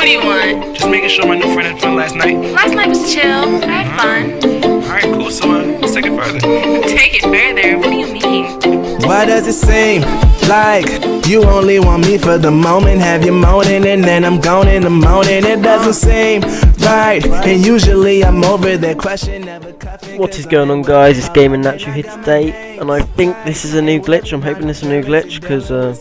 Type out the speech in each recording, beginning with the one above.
What do you want? Just making sure my new friend had fun last night. Last night was chill. I had fun. Alright, cool. So, uh, let's take it further. Take it further. What do you mean? Why does it seem like you only want me for the moment? Have you moaning and then I'm gone in the morning? It doesn't seem right. And usually I'm over that question, never. What is going on guys, it's Gaming Nacho here today, and I think this is a new glitch, I'm hoping it's a new glitch, because uh,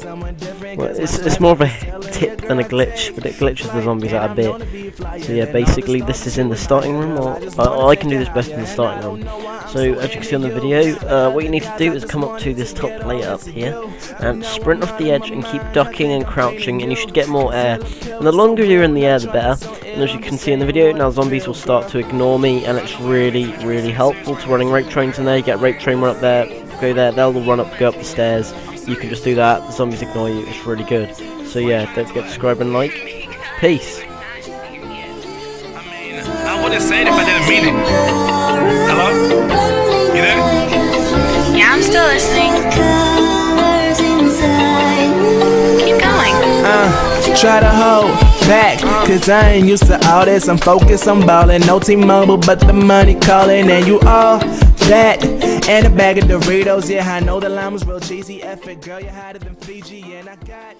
well, it's, it's more of a tip than a glitch, but it glitches the zombies out a bit. So yeah, basically this is in the starting room, or uh, I can do this best in the starting room. So as you can see on the video, uh, what you need to do is come up to this top layer up here, and sprint off the edge and keep ducking and crouching, and you should get more air. And the longer you're in the air, the better. And as you can see in the video, now zombies will start to ignore me, and it's really, really helpful to running rape trains in there. You get rape train run up there, go there, they'll run up, go up the stairs. You can just do that, the zombies ignore you, it's really good. So yeah, don't forget to subscribe and like. Peace. I mean, I wouldn't say it if I didn't mean it. Hello? You there? Yeah, I'm still listening. Keep going. Uh, try to hold back, cause I ain't used to all this. I'm focused, I'm ballin', no T-Mobile, but the money calling, and you all that. And a bag of Doritos, yeah, I know the line was real cheesy. Effort, girl, you're hotter than Fiji, and I got.